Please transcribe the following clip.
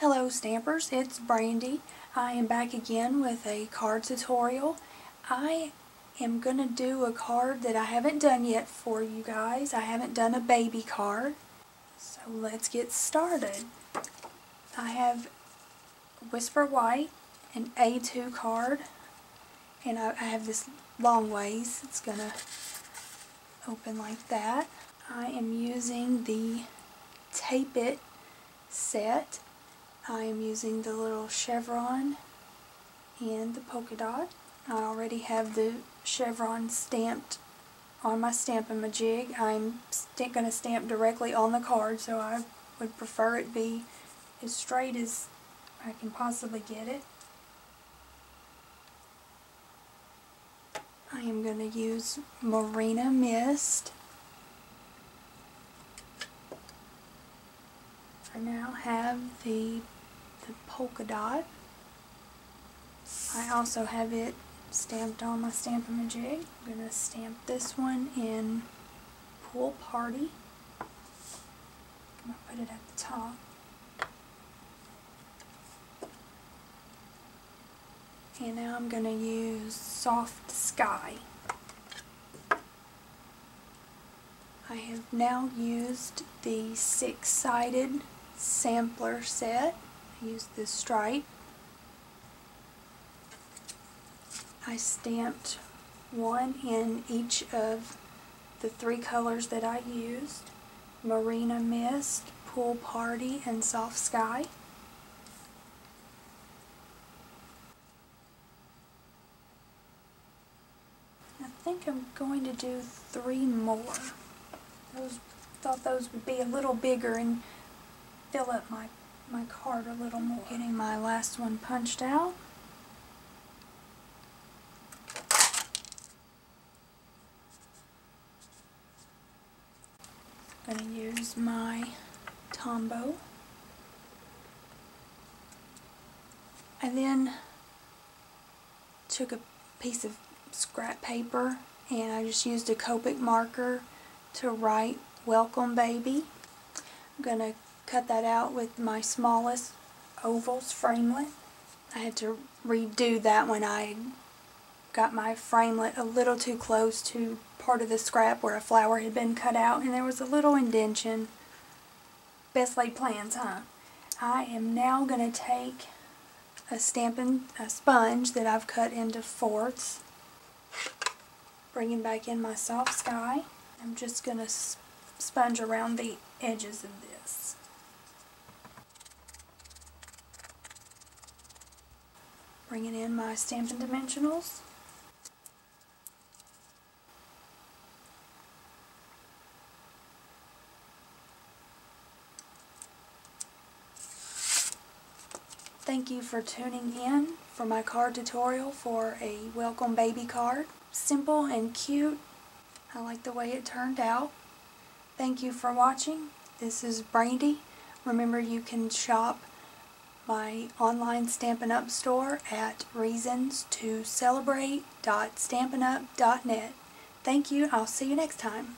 Hello Stampers, it's Brandy. I am back again with a card tutorial. I am going to do a card that I haven't done yet for you guys. I haven't done a baby card. So let's get started. I have Whisper White, an A2 card, and I, I have this long ways. It's going to open like that. I am using the Tape It set. I am using the little chevron and the polka dot. I already have the chevron stamped on my Stamp-A-Majig. I'm st going to stamp directly on the card so I would prefer it be as straight as I can possibly get it. I am going to use Marina Mist. I now have the, the polka dot. I also have it stamped on my Stamp-A-Majig. I'm going to stamp this one in Pool Party. I'm going to put it at the top. And now I'm going to use Soft Sky. I have now used the six-sided sampler set. I used this stripe. I stamped one in each of the three colors that I used. Marina Mist, Pool Party, and Soft Sky. I think I'm going to do three more. Those thought those would be a little bigger and fill up my, my card a little more. Getting my last one punched out. I'm going to use my Tombow. I then took a piece of scrap paper and I just used a Copic marker to write welcome baby. I'm going to cut that out with my smallest ovals framelit. I had to redo that when I got my framelit a little too close to part of the scrap where a flower had been cut out and there was a little indention. Best laid plans, huh? I am now going to take a stamping a sponge that I've cut into fourths, bringing back in my soft sky. I'm just going to sponge around the edges of this. Bringing in my Stampin' Dimensionals. Thank you for tuning in for my card tutorial for a welcome baby card. Simple and cute. I like the way it turned out. Thank you for watching. This is Brandy. Remember you can shop my online Stampin' Up! store at reasonstocelebrate.stampinup.net. Thank you. I'll see you next time.